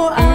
for